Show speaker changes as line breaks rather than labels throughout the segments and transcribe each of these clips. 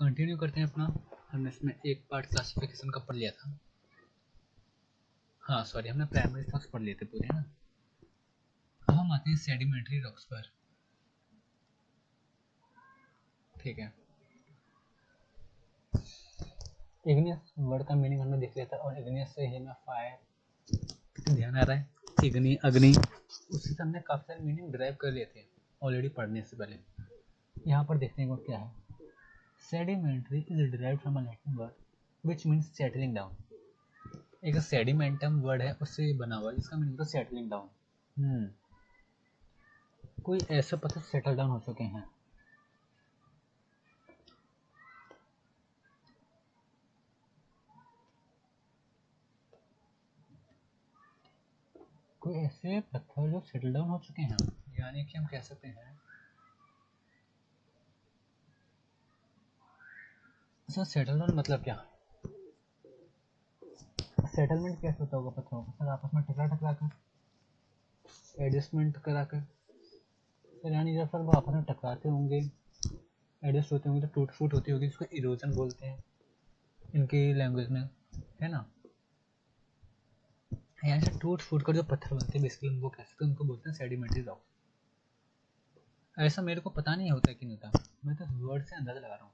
Continue करते हैं अपना। हमने इसमें एक पार्ट क्लासिफिकेशन का पढ़ लिया था। हाँ सॉरी हमने प्राइमरी स्टॉक्स पढ़ लिए थे पूरे ना? अब हम आते हैं सेडिमेंट्री रॉक्स पर। ठीक है। इग्नियस वर्ड का मीनिंग हमने देख लिया था और इग्नियस से ही हमें फायर ध्यान आ रहा है। इग्नि अग्नि उससे हमने काफ़ी सारे मीनिंग ड्राइव कर लिए थे ऑलरेडी पढ़ने से पहले। यहाँ पर देखने को क्या है। Sedimentary is derive from a Latin word which means settling down एक सेडिमेंटम वर्ड है, उससे बना हुआ जिसका मीनिंग होता है सेटलिंग डाउन कोई ऐसे पत्थर सेटल डाउन हो चुके हैं। कोई ऐसे पत्थर जो सेटल डाउन हो चुके हैं, यानी कि हम कह सकते हैं सर सेटल डाउन मतलब क्या? सेटलमेंट कैसे होता होगा पत्थरों का सर आपस में टकरा टकरा कर एडजस्टमेंट करा कर, सर, यानी जब सर वो आपस में टकराते होंगे एडजस्ट होते होंगे तो टूट फूट होती होगी, जिसको इरोजन बोलते हैं, इनकी लैंग्वेज में, है ना? यहाँ से टूट फूट कर जो पत्थर बनते हैं बेसिकली वो कह सकते उनको बोलते हैं सेडिमेंट्री रॉक ऐसा मेरे को पता नहीं होता कि नहीं होता। मैं तो वर्ड से अंदाज़ा लगा रहा हूँ।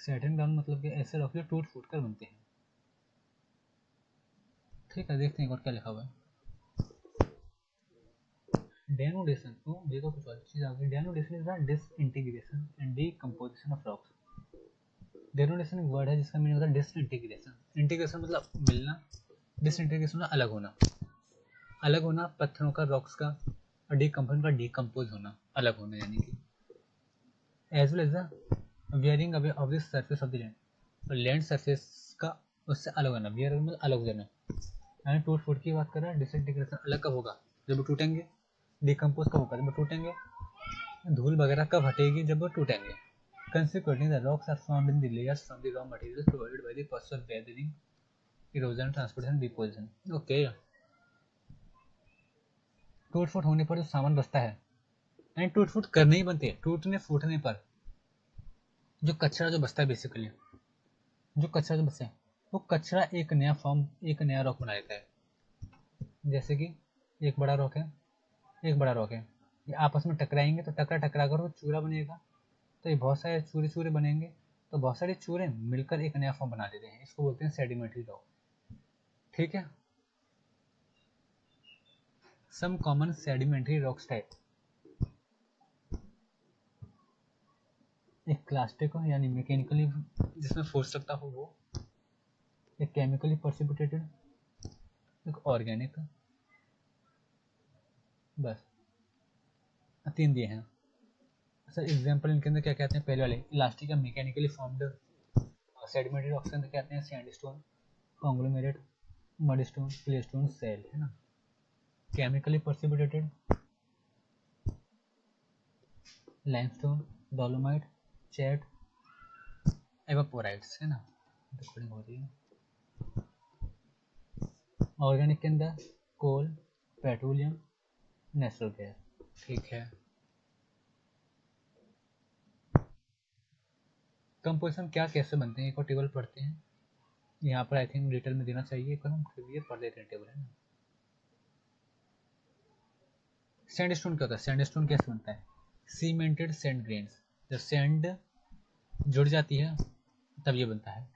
सेटिंग डाउन मतलब कि ऐसे रॉक टूट फूट कर बनते हैं। ठीक है, देखते हैं और क्या लिखा हुआ है। डेनोडेशन तो ये तो कुछ और चीज़ आ गई। Denudation is the disintegration and decomposition of rocks denudation एक वर्ड है जिसका मीनिंग होता है डिसइंटीग्रेशन इंटीग्रेशन मतलब मिलना डिसइंटीग्रेशन मतलब अलग होना। अलग होना पत्थरों का रॉक्स का, और डीकम्पोज का डीकम्पोज होना, अलग होना, यानी कि। As well as the wearing away of this surface of the land और लैंड सरफेस का उससे अलग होना वियर मतलब अलग हो जाना यानी टूट फूट की बात कर रहे हैं डिसइंटीग्रेशन अलग कब होगा। जब वो टूटेंगे डिकम्पोज कब होगा? जब वो टूटेंगे धूल वगैरह कब हटेगी? जब वो टूटेंगे। Consequently, the rocks are formed in the layers from the raw materials provided by the process of weathering, erosion, transportation, deposition. Okay. टूट फूट होने पर जो सामान बचता है यानी टूट फूट करने ही बनते हैं। टूटने फूटने पर। जो कचरा जो बचता है बेसिकली जो कचरा जो बचता है, वो कचरा एक नया फॉर्म एक नया रॉक बना देता है। जैसे कि एक बड़ा रॉक है, एक बड़ा रॉक है। ये आपस में टकराएँगे तो टकरा टकरा कर वो चूरा बनेगा। तो ये बहुत सारे चूरे चूरे बनेंगे तो बहुत सारे चूरे मिलकर एक नया फॉर्म बना देते हैं। इसको बोलते हैं सेडिमेंट्री रॉक ठीक है? Some common sedimentary rocks type एक क्लास्टिक हो यानी मैकेनिकली जिसमें फोर्स लगता हो वो एक केमिकली पर्सिपिटेटेड एक ऑर्गेनिक बस। तीन दिए हैं। सर एग्जांपल इनके अंदर क्या कहते हैं? पहले वाले, इलास्टिक या मैकेनिकली फॉर्म्ड सेडिमेंट्री रॉक्स अंदर कहते हैं sandstone conglomerate mudstone claystone shale है ना? Chemically precipitated, limestone, dolomite chat evaporites है ना? रिकॉर्डिंग हो रही है। ऑर्गेनिक के अंदर कोल पेट्रोलियम नेचुरल गैस ठीक है। कंपोजिशन क्या कैसे बनते हैं? एक और टेबल पढ़ते हैं। यहाँ पर आई थिंक डिटेल में देना चाहिए। एक हम ये पढ़ लेते हैं टेबल है ना? सैंडस्टोन क्या होता है? सैंडस्टोन कैसे बनता है? सीमेंटेड सैंड ग्रेन्स जब सेंड जुड़ जाती है, तब ये बनता है।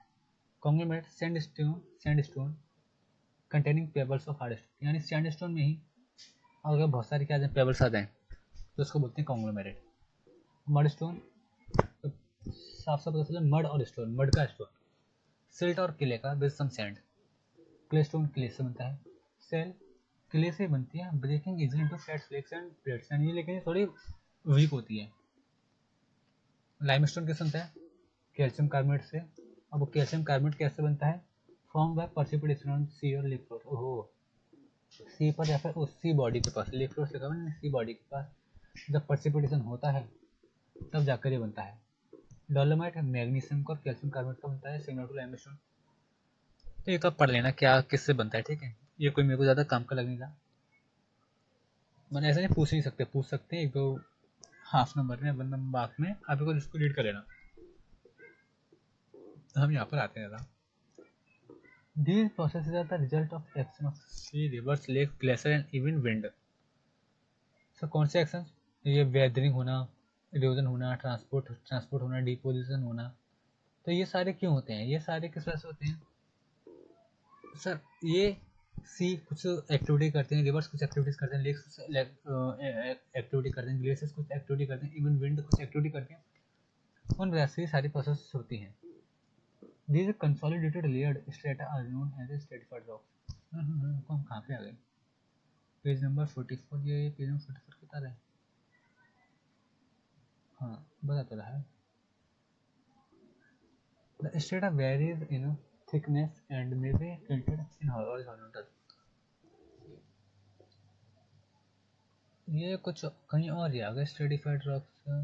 Conglomerate sandstone sandstone containing pebbles of hard stone यानी सैंड स्टोन में ही अगर बहुत सारे क्या पेबल्स आ जाएँ तो उसको बोलते हैं कॉन्ग्लोमेरेट मड स्टोन तो साफ़ साफ़ पता चला मड और स्टोन मड का स्टोन सिल्ट और किले का with some sand claystone clay से बनता है। सेल क्ले से बनती है। Breaking easily into flat flakes and plates and ये लेकिन थोड़ी वीक होती है। लाइमस्टोन कैसे बनता है कैल्शियम कार्बोनेट से। अब वो कैल्शियम कार्बोनेट कैसे बनता है? Formed by precipitation on sea और लिक ओहो। सी पर या फिर उस सी बॉडी के पास। फ्लोर लिखा हुआ सी बॉडी के पास। जब प्रेसिपिटेशन होता है, तब जाकर ये बनता है। डोलोमाइट मैग्नीशियम का और कैल्शियम कार्बोनेट का बनता है। सिमिलर टू लाइमस्टोन तो ये कब पढ़ लेना क्या, किससे बनता है, ठीक है? ये कोई मेरे को ज़्यादा काम का लगने का मैंने ऐसा नहीं पूछ नहीं सकते। पूछ सकते हैं, एक दो हाफ़ नंबर में वन नंबर मार्क में आप को इसको रीड कर लेना। तो हम यहाँ पर आते हैं These processes are the result of action of sea, rivers, lakes, glacier and even wind. So कौन से एक्शन ये वेदरिंग होना इरोजन होना ट्रांसपोर्ट ट्रांसपोर्ट होना डिपोजिशन होना। तो ये सारे क्यों होते हैं? ये सारे किस वजह से होते हैं? सर ये सी कुछ एक्टिविटी करते हैं रिवर्स कुछ एक्टिविटीज़ करते हैं लेक्स कुछ एक्टिविटी करते हैं ग्लेशियर्स कुछ एक्टिविटी करते हैं इवन विंड कुछ एक्टिविटी करते हैं उन वजह से सारी प्रोसेस होती हैं These consolidated layered strata are known as a stratified rocks. को हम कहाँ पे आ गए पेज नंबर 44 ये पेज नंबर 44 कितना रहे हाँ बता तो रहा है The strata varies in thickness and may be tilted in horizontal. ये कुछ कहीं और ही आ गए स्ट्रेटिफाइड रॉक्स के।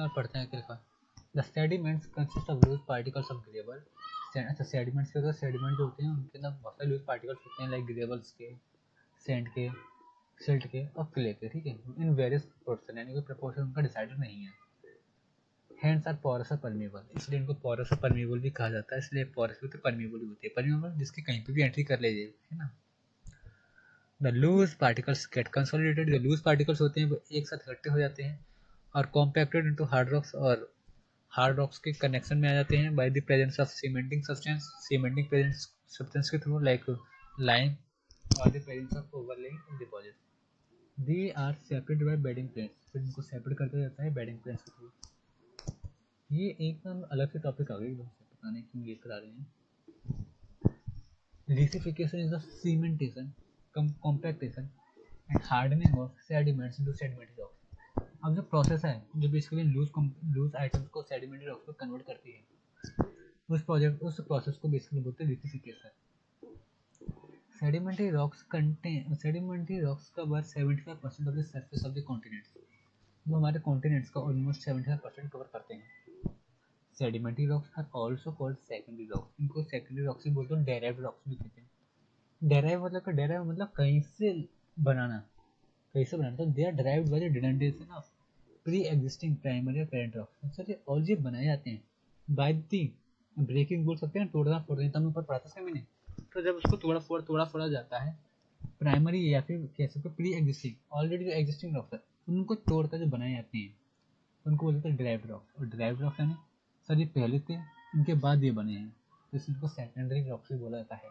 और पढ़ते हैं कृपा the sediments consist of loose particles of gravel अच्छा सेडिमेंट्स के तो सेडिमेंट जो होते हैं, उनके अंदर बहुत सारे लूज पार्टिकल्स होते हैं लाइक ग्रेवल्स के सेंड के। सिल्ट के और क्ले के, ठीक है? इन वेरियस प्रोपोर्शन यानी कि प्रोपोर्शन उनका डिसाइडेड नहीं है। हैंड्स आर पोरस और परमेबल इसलिए इनको पोरस और परमेबल भी कहा जाता है। इसलिए पोरस भी होते परमेबल भी होते हैं। परमेबल जिसके कहीं पे भी एंट्री कर ले जाए है ना? The loose particles get consolidated जो लूज पार्टिकल्स होते हैं, वो एक साथ इकट्ठे हो जाते हैं और कॉम्पैक्टेड इनटू हार्ड रॉक्स और हार्ड रॉक्स के कनेक्शन में आ जाते हैं। By the presence of cementing substance cementing presence substance के थ्रू लाइक लाइम और the presence of overlaying deposit they are separated by bedding planes फिर इनको सेपरेट करके जाता है बेडिंग प्लेन्स के थ्रू ये एकदम अलग से टॉपिक आ गया एकदम से, पता नहीं क्यों ये करा रहे हैं। Lithification is the cementation compactation, and hardening of sediments into sedimentary rocks. अब जो प्रोसेस है, जो बेसिकली लूज लूज आइटम्स को सेडिमेंट्री रॉक्स में कन्वर्ट करती है, उस प्रोजेक्ट उस प्रोसेस को बेसिकली बोलते हैं lithification sedimentary rocks contain sedimentary rocks cover 75% percent of the surface of the continents जो हमारे कॉन्टिनेंट्स का ऑलमोस्ट 75% परसेंट कवर करते हैं। Sedimentary rocks are also called secondary rocks इनको सेकेंडरी रॉक्स भी बोलते हैं डेराइव्ड रॉक्स भी कहते हैं। डेराइव मतलब का डेराइव मतलब कहीं से बनाना। कहीं से बनाना। तो they are derived by the denudation of pre existing primary और पेरेंट रॉक्स सर ये ऑलरेडी बनाए जाते हैं। बाय दी ब्रेकिंग बोल सकते हैं, तोड़ना फोड़ना तब ऊपर पढ़ा था मैंने। तो जब उसको तोड़ा फोड़ तोड़ा फोड़ा जाता है प्राइमरी या फिर कह सकते प्री एग्जिस्टिंग ऑलरेडी जो एग्जिस्टिंग रॉक्स है उनको तोड़कर जो बनाए जाते हैं उनको बोलते हैं ड्राइव रॉक्स और ड्राइव रॉक्स यानी सर ये पहले थे उनके बाद ये बने हैं तो इसको सेकेंडरी रॉक्स भी बोला जाता है।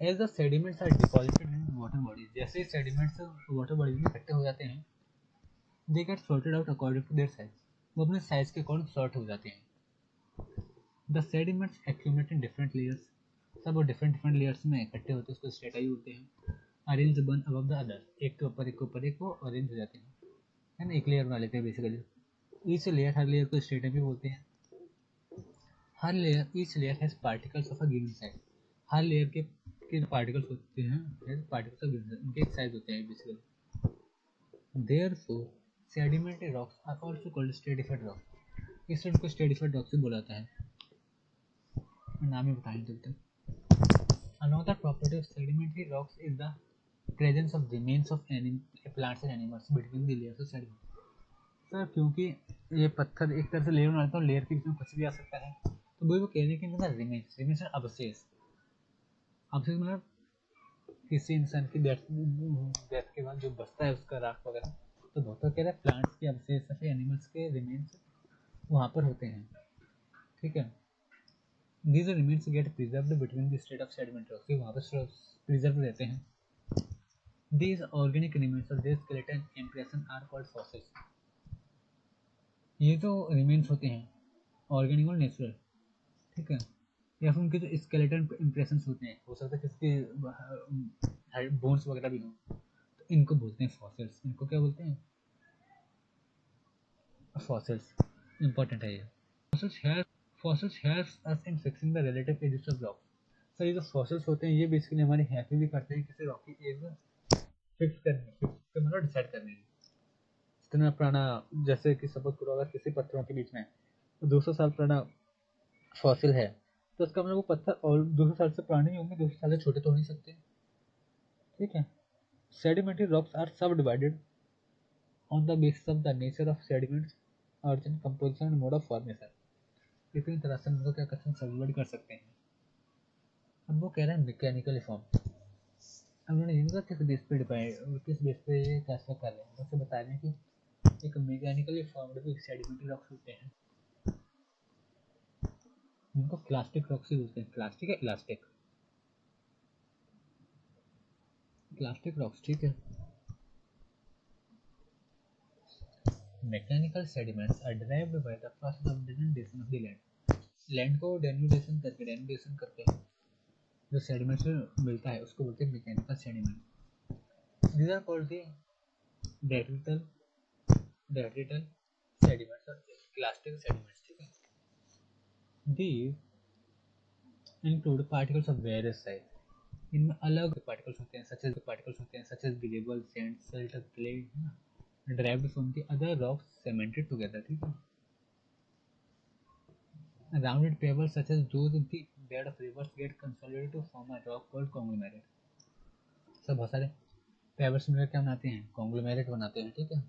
As the sediments are deposited in water bodies जैसे ही सेडिमेंट्स वाटर बॉडीज में इकट्ठे हो जाते हैं they get sorted out according to their size वो अपने साइज़ के अकॉर्डिंग सॉर्ट हो जाते हैं। The sediments accumulate in different layers सब वो डिफरेंट डिफरेंट लेयर्स में इकट्ठे होते हैं, उसको स्टेटा ही बोलते हैं। Arrange one above the other एक के ऊपर, एक के ऊपर, एक वो अरेंज हो जाते हैं। है ना, एक लेयर बना लेते हैं बेसिकली ईच लेयर हर लेयर को स्टेटा भी बोलते हैं। हर layer each layer has particles of a given size her layer के के पार्टिकल्स होते हैं पार्टिकल्स ऑफ़ उनके एक साइज़ होते हैं basically therefore sedimentary rocks are also called stratified rocks इसलिए उनको स्ट्रेटिफाइड रॉक्स बोला जाता है। नाम ही बताएँ चलते another property of sedimentary rocks is the presence of remains of plants and animals between the layers of sediment. Sir क्योंकि ये पत्थर एक तरह से लेयर बनाता है लेयर के बीच में कुछ भी आ सकता है। तो वही वो कहने के अंदर रिमेन्स रिमेन्स अवशेष आपसे मतलब किसी इंसान की डेथ डेथ के बाद जो बचता है उसका राख वगैरह। तो बहुत कह रहा है प्लांट्स के अवशेष या एनिमल्स के रिमेन्स वहाँ पर होते हैं। ठीक है? These remains get preserved between the strata of sediment rocks वहाँ पर प्रिजर्व रहते हैं। दीज ऑर्गेनिक रिमेन्स और this skeleton impression are called fossils ये जो रिमेन्स होते हैं ऑर्गेनिक और नेचुरल ठीक है? या फिर उनके जो स्केलेटन इंप्रेशन होते हैं, हो सकता है किसके बोन्स वगैरह भी हों तो इनको बोलते हैं फॉसिल्स इनको क्या बोलते हैं? फॉसिल्स इंपॉर्टेंट है ये। Fossils help fossils helps us in fixing the relative ages of rock sir ये जो फॉसिल्स होते हैं, ये बेसिकली हमारी हेल्प भी करते हैं, किसी रॉक की एज फिक्स करने फिक्स मतलब डिसाइड करने में। इतना पुराना, जैसे कि सपोज़ करो, अगर किसी पत्थरों के बीच में तो 200 साल पुराना फॉसिल है तो उसका मतलब वो पत्थर और दो सौ साल से पुराने ही होंगे, दो सौ साल से छोटे तो हो नहीं सकते। ठीक है? Sedimentary rocks are subdivided on the basis of the nature of sediments origin composition and mode of formation इतनी तरह से हम उनको क्या कर सकते हैं सबडिवाइड कर सकते हैं। अब वो कह रहे हैं मैकेनिकल फॉर्म अब उन्होंने नहीं किस बेस पे डिवाइड किस बेस पे क्लासिफाई कर रहे हैं। उससे बता रहे हैं कि एक मैकेनिकली फॉर्म्ड भी सेडिमेंट्री रॉक्स होते हैं। उनको क्लास्टिक रॉक्स बोलते हैं। क्लास्टिक है इलास्टिक क्लास्टिक रॉक्स ठीक है। Mechanical sediments are derived by the process of denudation of the land land को डेनुडेशन करके डेनुडेशन करके जो सेडिमेंट मिलता है, उसको बोलते हैं mechanical sediment these are called the detrital detrital sediments और क्लास्टिक सेडिमेंट्स ठीक है? These include particles of various size. इनमें अलग पार्टिकल्स होते हैं सच एज पार्टिकल्स होते हैं such as gravel sand silt clay derived from the other rocks cemented together ठीक है rounded pebbles such as those in the bed of rivers get consolidated to form a rock called conglomerate सब बहुत सारे pebbles मिलकर क्या बनाते हैं? Conglomerate बनाते हैं, ठीक है?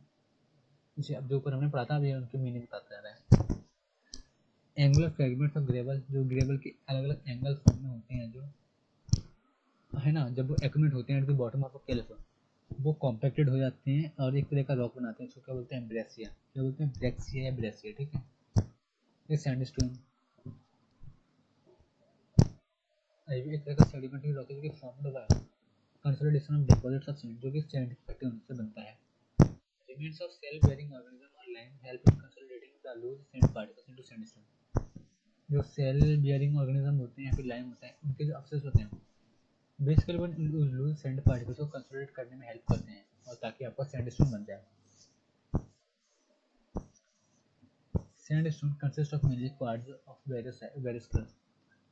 इसे अब जो ऊपर हमने पढ़ा था, अभी उनकी मीनिंग बताते जा रहा है एंगुलर फ्रेगमेंट्स ऑफ़ ग्रेवल जो ग्रेवल के अलग अलग एंगल फॉर्म में होते हैं, जो, है ना? जब वो एक्यूमेट होते हैं द बॉटम ऑफ़ कैलिफोन वो कॉम्पैक्टेड हो जाते हैं और एक तरह का रॉक बनाते हैं इसको क्या बोलते हैं ब्रेसिया क्या बोलते हैं? ब्रेक्सिया या ब्रेसिया ठीक है? ये सैंडस्टोन एक तरह का सेडिमेंट्री रॉक है जो formed by consolidation of deposits of sand जो कि सैंड से बनता है। Remains of cell bearing organism or lime help in consolidating the loose sand particles into sandstone जो सेल बियरिंग ऑर्गेनिज्म होते हैं, या फिर लाइम होते हैं, उनके जो अक्सेस होते हैं बेसिकली वो लूज सैंड पार्टिकल्स को कंसोलिडेट करने में हेल्प करते हैं, और ताकि आपका सैंडस्टोन बन जाए। Sandstone consist of mainly quartz of various various colours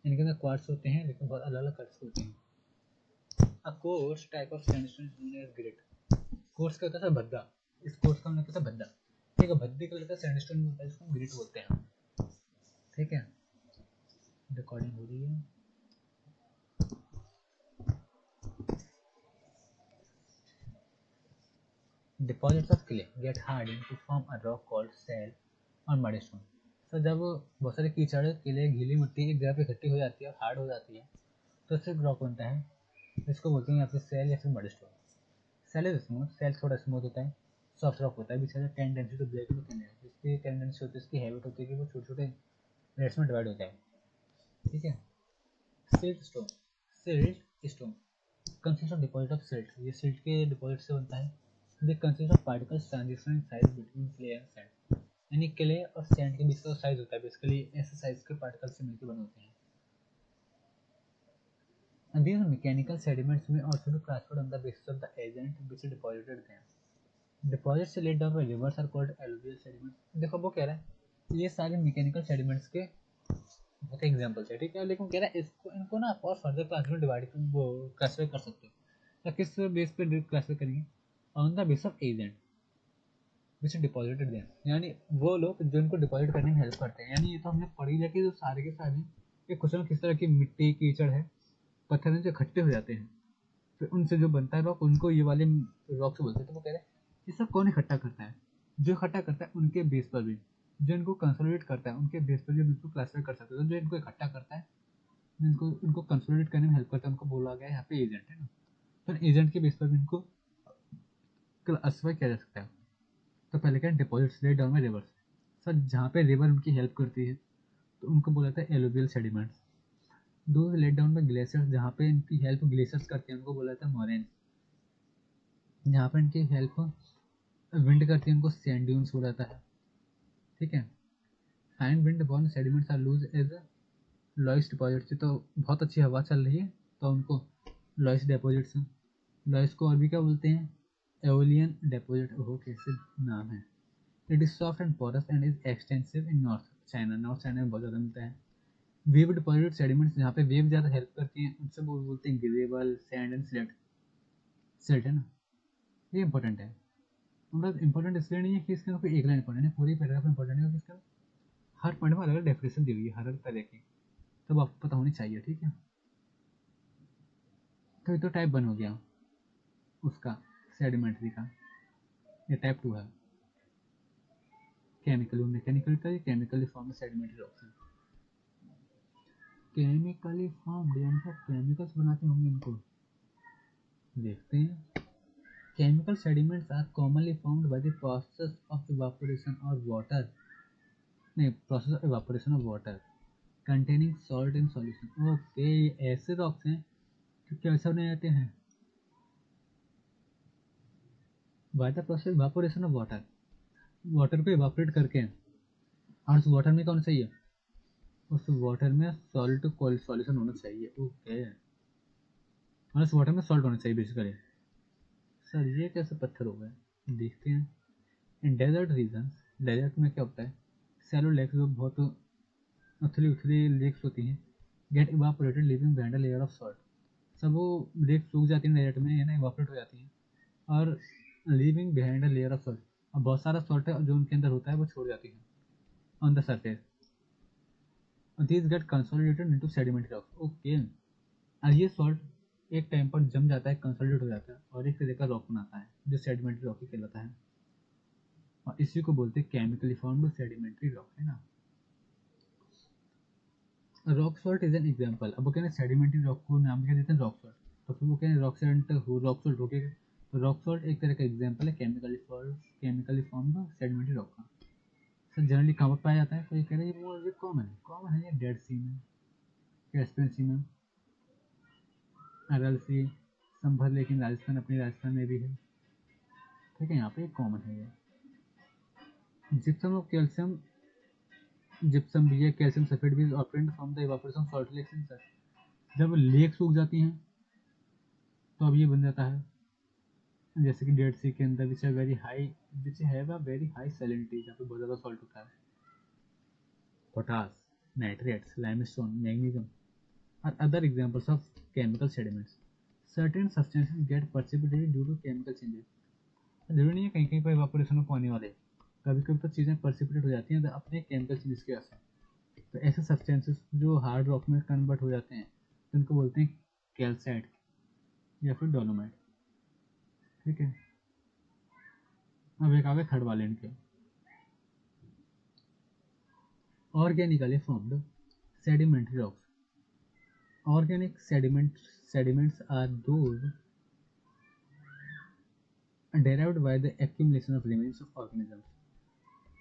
इनके अंदर क्वार्ट्स होते हैं, लेकिन बहुत अलग अलग कलर्स होते हैं। A coarse type of sandstone is known as grit coarse क्या होता है भद्दा। इस कोर्स का होता है भद्दा। ठीक है, भद्दे कलर का सैंडस्टोन होता है जिसको हम ग्रिट बोलते हैं। ठीक है? रिकॉर्डिंग हो रही है। Deposits of clay get hardened to form a rock called shell or mudstone so, जब बहुत सारे कीचड़ किले गीली मिट्टी एक जगह पे इकट्ठी हो जाती है और हार्ड हो जाती है तो इससे रॉक बनता है? इसको बोलते हैं या फिर सेल या फिर mudstone shale is smooth shale थोड़ा स्मूथ होता है सॉफ्ट रॉक होता है, बीच tendency to break to thin जिसकी टेंडेंसी होती है इसकी हैबिट होती है कि वो छोटे छोटे रेट्स में डिवाइड होता है. ठीक है? Siltstone siltstone consist of deposit of silt ये सिल्ट के डिपॉजिट से बनता है. They consist of particles transition size between clay and sand यानी क्ले और सैंड के बीच का साइज़ होता है बेसिकली ऐसे साइज़ के पार्टिकल्स से मिलकर बने होते हैं and these mechanical sediments may also be classified on the basis of the agent which deposited them deposits laid down by rivers are called alluvial sediments देखो वो कह रहा है ये सारे मैकेनिकल सेडिमेंट्स के बहुत एग्जांपल्स है ठीक है लेकिन कह रहा है इसको इनको ना आप और फर्दर क्लास में डिवाइड वो क्लासिफाई कर सकते हो या किस बेस पे क्लासिफाई करेंगे on the base of agent which deposited them यानी वो लोग जो इनको डिपॉजिट करने में हेल्प करते हैं। यानी ये तो हमने पढ़ी लिया कि जो सारे के सारे, ये कुछ ना किस तरह की मिट्टी कीचड़ है, पत्थर जो इकट्ठे हो जाते हैं। फिर उनसे जो बनता है रॉक उनको ये वाले रॉक से बोलते हैं। तो वो कह रहे हैं, ये सब कौन इकट्ठा करता है? जो इकट्ठा करता है उनके बेस पर भी। जो इनको कंसोलिडेट करता है, उनके बेस पर भी इनको क्लासीफाई कर सकते हैं। जो इनको इकट्ठा करता है जिनको इनको कंसोलिडेट करने में हेल्प करता है, उनको बोला गया यहाँ पे एजेंट है ना? तो एजेंट के बेस पर भी इनको क्लासीफाई किया जा सकता है? तो पहले क्या डिपॉजिट्स लेट डाउन में रिवर्स सर जहाँ पे रिवर उनकी हेल्प करती है तो उनको बोला जाता है एलोबियल सेडिमेंट्स दो लेट डाउन में ग्लेशियर्स जहाँ पे इनकी हेल्प ग्लेशियर्स करते हैं, उनको बोला जाता है मोरेन जहाँ पे इनकी हेल्प विंड करती है, उनको सैंड ड्यून्स हो जाता है ठीक है? Fine wind borne sediments are loose as loess deposits तो बहुत अच्छी हवा चल रही है तो उनको लॉइस डिपॉजिट्स लॉइस को और भी क्या बोलते हैं? एओलियन डिपॉजिट ओहो, कैसे नाम है? It is soft and porous and is extensive in North China North China में बहुत ज़्यादा मिलता है। वेव डिपॉजिट सेडिमेंट्स जहाँ पे वेव ज़्यादा हेल्प करती हैं, उनसे वो बोलते हैं gravel sand and slate slate है ना? ये इंपॉर्टेंट है। मतलब इंपॉर्टेंट इसलिए नहीं है कि इसके अंदर कोई एक लाइन इंपॉर्टेंट है, पूरी पैराग्राफ इंपॉर्टेंट है इसका हर पॉइंट में अलग अलग डेफिनेशन दी हुई है, हर अलग तरह की। तब आपको पता होनी चाहिए, ठीक है? तो ये तो टाइप वन हो गया, उसका। सेडिमेंट्री का। ये टाइप टू है। केमिकल मैकेनिकल का, ये केमिकली फॉर्म सेडिमेंट्री रॉक्स है केमिकली फॉर्म यानी कि केमिकल्स बनाते होंगे इनको। देखते हैं। Chemical sediments are commonly formed by the process of evaporation और वाटर नहीं process of evaporation of water containing salt in solution okay ऐसे रॉक्स हैं जो कैसे बनाए जाते हैं। By the process evaporation of water water को इवापोरेट करके और उस वाटर में कौन चाहिए उस वाटर में सॉल्ट सॉल्यूशन होना चाहिए। ओके और उस वाटर में सॉल्ट होना चाहिए बेसिकली सर ये कैसे पत्थर हो गए? देखते हैं। इन डेजर्ट रीजन डेजर्ट में क्या होता है? सैलो लेक्स जो बहुत उथली उथली लेक्स होती हैं। Get evaporated leaving behind layer of salt सब वो लेक सूख जाती है डेजर्ट में या ना? इवापोरेट हो जाती हैं। और leaving behind a layer of salt अब बहुत सारा सॉल्ट जो उनके अंदर होता है वो छोड़ जाती है। On the surface these get consolidated into sedimentary rocks okay और ये सॉल्ट एक टाइम पर जम जाता है कंसोलिडेट हो जाता है और एक तरह का रॉक बनाता है, जो सेडिमेंट्री रॉक ही कहलाता है। और इसी को बोलते हैं केमिकली फॉर्म्ड सेडिमेंट्री रॉक है ना? Rock salt is an example अब वो कहते हैं सेडिमेंट्री रॉक को नाम क्या देते हैं? रॉक सॉल्ट तो फिर वो कहते हैं रॉक सॉल्ट रॉक सॉल्ट हो गया तो रॉक सॉल्ट एक तरह का एग्जांपल है chemically form chemically formed sedimentary rock का। सर जनरली कहाँ पर पाया जाता है? कोई कह रहे हैं ये कॉमन है। कॉमन है ये डेड सी में कैस्पियन सी में। अरल सी संभल लेकिन राजस्थान अपनी राजस्थान में भी है। ठीक है, यहाँ पे कॉमन है ये। जिप्सम ऑफ़ कैल्शियम जिप्सम भी है कैल्शियम सल्फेट भी operand from the evaporation salt lakes जब लेक सूख जाती हैं तो अब ये बन जाता है। जैसे कि डेड सी के अंदर विच है very high which a very high salinity जहाँ पे बहुत ज़्यादा सॉल्ट होता है। पोटास नाइट्रेट्स लाइमस्टोन मैग्नीशियम और other examples of chemical sediments certain substances get precipitated due to chemical changes ज़रूरी नहीं है कहीं कहीं पर इवापोरेशन हो पानी वाले कभी कभी तो चीज़ें पर्सिपिटेट हो जाती हैं तो अपने केमिकल चेंजेस की वजह तो ऐसे सब्सटेंसेस जो हार्ड रॉक में कन्वर्ट हो जाते हैं तो उनको बोलते हैं कैल्साइट या फिर डोलोमाइट ठीक है? अब एक आगे थर्ड वाले इनके। Organically formed sedimentary rocks organic sediment sediments are those derived by the accumulation of remains of organisms.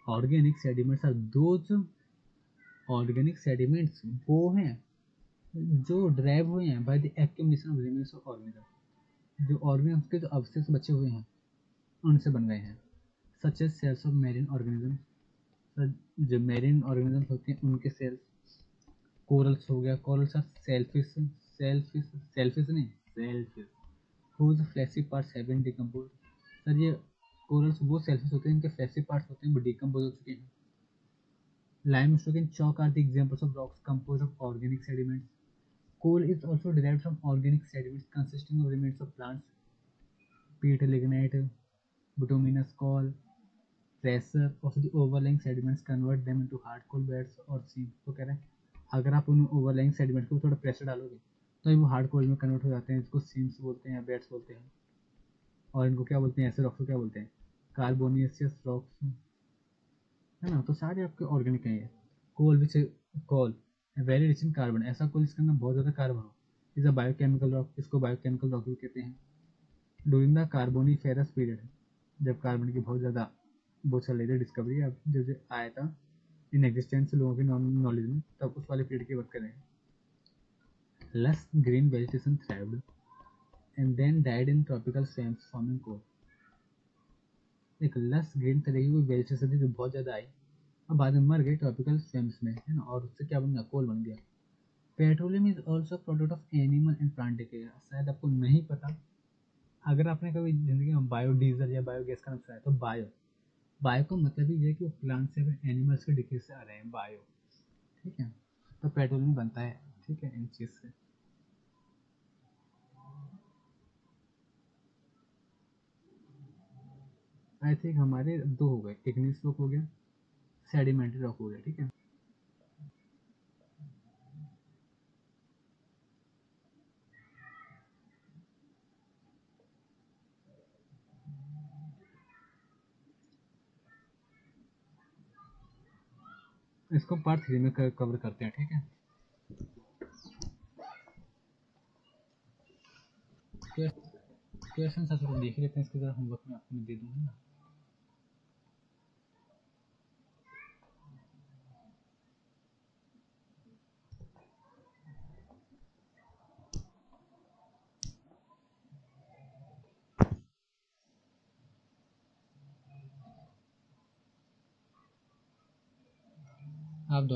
Organic sediments are those organic sediments, वो हैं, जो ड्राइव हुए हैं by the accumulation of remains of organism जो organism के जो अवशेष बचे हुए हैं, उनसे बन गए हैं। Such as shells of marine organism जो मेरीन ऑर्गेनिज्म होते हैं, उनके सेल्स कोरल्स हो गया। Corals are shellfish shellfish shellfish नहीं shellfish whose fleshy parts have been decomposed? Sir ये कोरल्स वो सेल्फिश होते हैं, इनके फ्लैशी पार्ट्स होते हैं, वो डिकम्पोज हो चुके हैं। Limestone and chalk are the examples of rocks composed of organic sediments coal is also derived from organic sediments consisting of remains of plants peat lignite bituminous coal pressure of the overlying sediments convert them into hard coal beds or seams तो कह रहे हैं अगर आप उन overlying sediment को थोड़ा pressure डालोगे तो वो हार्ड कोल में कन्वर्ट हो जाते हैं इसको सीम्स बोलते हैं बेड्स बोलते हैं और इनको क्या बोलते हैं ऐसे रॉक्स को क्या बोलते हैं कार्बोनियसियस रॉक्स है ना तो सारे आपके ऑर्गेनिक हैं ये coal which coal very rich in carbon ऐसा कोल जिसके अंदर बहुत ज़्यादा कार्बन हो। इज़ अ बायोकेमिकल रॉक इसको बायोकेमिकल रॉक भी कहते हैं? During the carboniferous period जब कार्बन की बहुत ज़्यादा वो चल रही थी डिस्कवरी अब जब आया था, इन एग्जिस्टेंस लोगों की नॉलेज में, तब उस वाले पीरियड की बात करें less green vegetation thrived and then died in tropical swamps forming coal. एक लस ग्रीन तरह की कोई वेजिटेशन थी जो बहुत ज़्यादा आई और बाद में मर गई ट्रॉपिकल स्वेम्स में, है ना? और उससे क्या बन गया? कोल बन गया। Petroleum is also product of animal and plant शायद आपको नहीं पता। अगर आपने कभी ज़िंदगी में बायोडीजल या बायोगैस का नाम सुना है तो बायो बायो का मतलब ही है कि वो प्लांट से एनिमल्स के डिके से आ रहे हैं बायो ठीक है? तो पेट्रोलियम बनता है। ठीक है? इन चीज़ से। आई थिंक हमारे दो हो गए। इग्निस रॉक हो गया। सेडिमेंट्री रॉक हो गया, ठीक है? इसको पार्ट थ्री में कवर करते हैं, ठीक है? क्वेश्चन सबसे देख लेते हैं, इसके साथ होमवर्क में आपको दे दूँगा ना।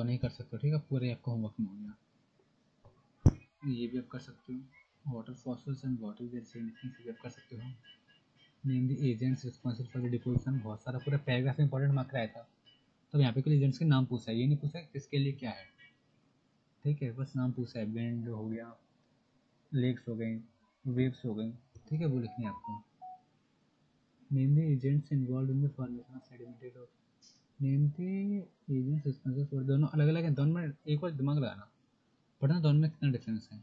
आप दोनों ही कर सकते, ठीक है? पूरे आपका होमवर्क में हो गया। ये भी आप कर सकते हो। वाटर फॉसल्स एंड वाटर जैसे भी आप कर सकते हो। Name the agents responsible for the deposition बहुत सारा पूरा पैराग्राफ इंपॉर्टेंट मार्क आया था। तब यहाँ पे कुछ एजेंट्स के नाम पूछा है। ये नहीं पूछा किसके लिए क्या है। ठीक है, बस नाम पूछा है। बैंड हो गया लेक्स हो गई वेव्स हो गई। ठीक है, वो लिखनी है आपको। Name the agents involved in the formation of sedimentary rock agents responsible for दोनों अलग अलग हैं, दोनों में एक बार दिमाग लगाना। पढ़ना दोनों में कितना डिफरेंस है?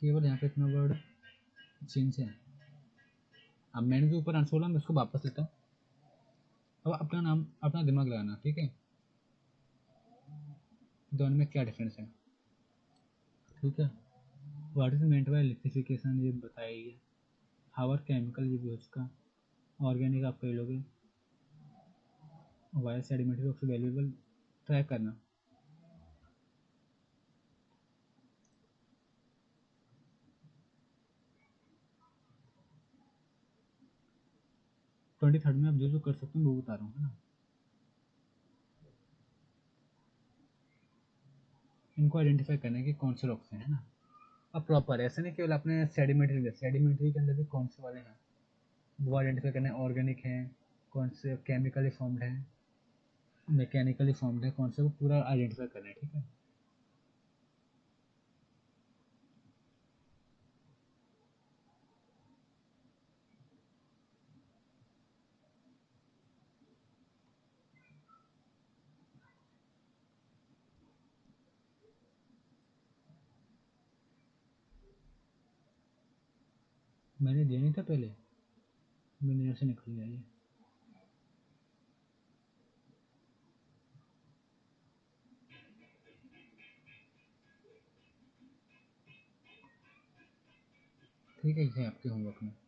केवल यहाँ पे इतना वर्ड चेंज है। अब मैंने जो ऊपर बोला, मैं उसको वापस लेता हूँ। अब अपना नाम, अपना दिमाग लगाना, ठीक है? दोनों में क्या डिफरेंस है? ठीक है? What is meant by electrification ये बताइए। हावर केमिकल ये भी उसका ऑर्गेनिक आप कह लोगे? Why are sedimentary rocks valuable track करना। ट्वेंटी थर्ड में आप जो जो कर सकते हो, वो बता रहा हूँ, है ना? इनको आइडेंटिफाई करना है कि कौन से रॉक्स हैं ना? अब प्रॉपर ऐसे नहीं केवल अपने सेडिमेंट्री लिया सेडिमेंट्री के अंदर भी कौन से वाले हैं? वो आइडेंटिफाई करना है ऑर्गेनिक हैं, कौन से केमिकली फॉर्म्ड हैं? मैकेनिकली फॉर्म्ड है, कौन सा, वो पूरा आइडेंटिफाई करना है, ठीक है? मैंने दिया नहीं था पहले। मैंने यहाँ से निकल गया ये। ठीक है ये आपके होमवर्क में।